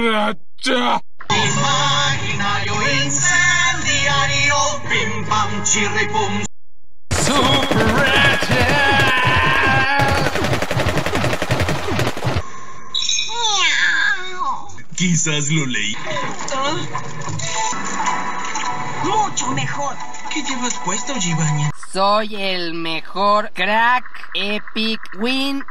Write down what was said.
Imaginario incendiario, pim pam chirripum. Quizás lo leí. Mucho mejor. ¿Qué llevas puesto, Giovanni? Soy el mejor crack, epic, win